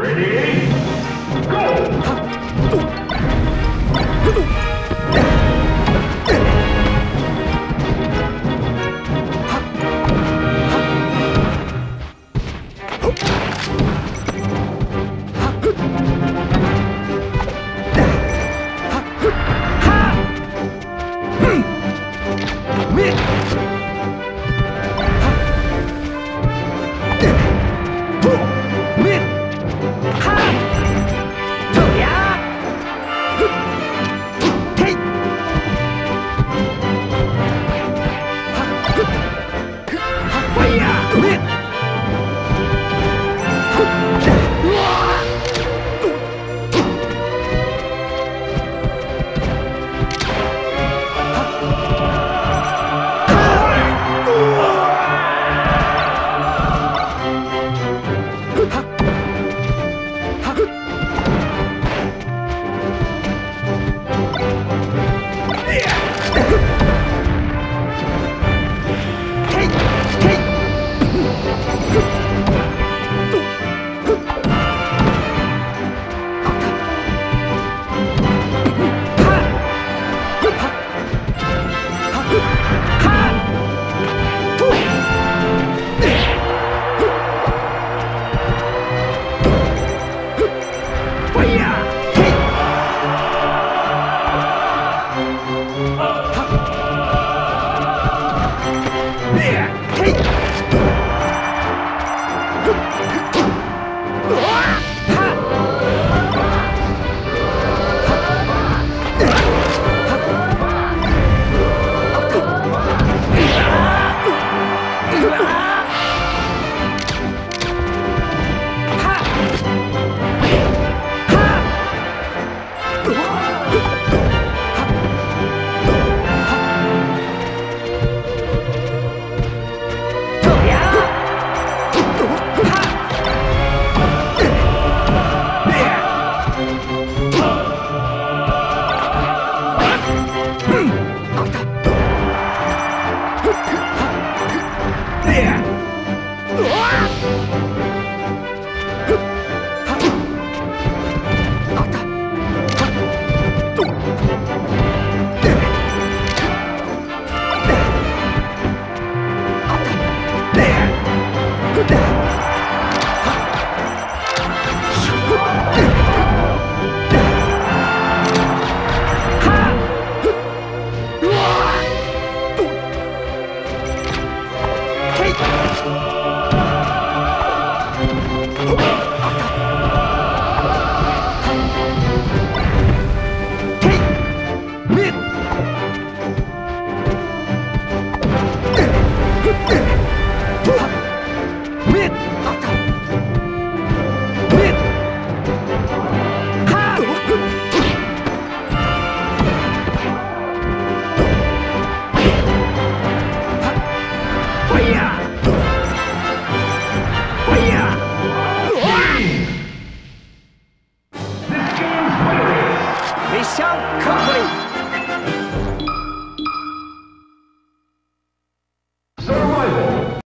Ready? Go! there! 当たった Company. complete.